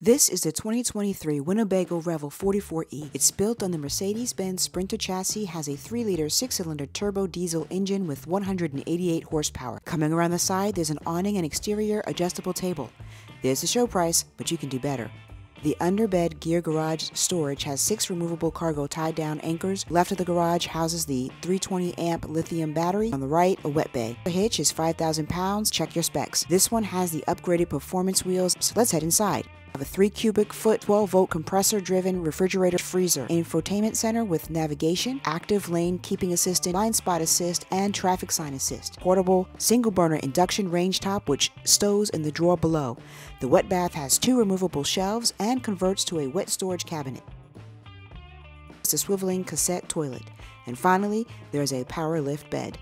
This is the 2023 Winnebago Revel 44E. It's built on the Mercedes-Benz Sprinter chassis, has a 3-liter 6-cylinder turbo diesel engine with 188 horsepower. Coming around the side, there's an awning and exterior adjustable table. There's the show price, but you can do better. The underbed gear garage storage has six removable cargo tie down anchors. Left of the garage houses the 320 amp lithium battery. On the right, a wet bay. The hitch is 5,000 pounds. Check your specs. This one has the upgraded performance wheels, so let's head inside have a 3 cubic foot 12 volt compressor driven refrigerator freezer, infotainment center with navigation, active lane keeping assistant, blind spot assist, and traffic sign assist. Portable single burner induction range top which stows in the drawer below. The wet bath has two removable shelves and converts to a wet storage cabinet. It's a swiveling cassette toilet. And finally, there's a power lift bed.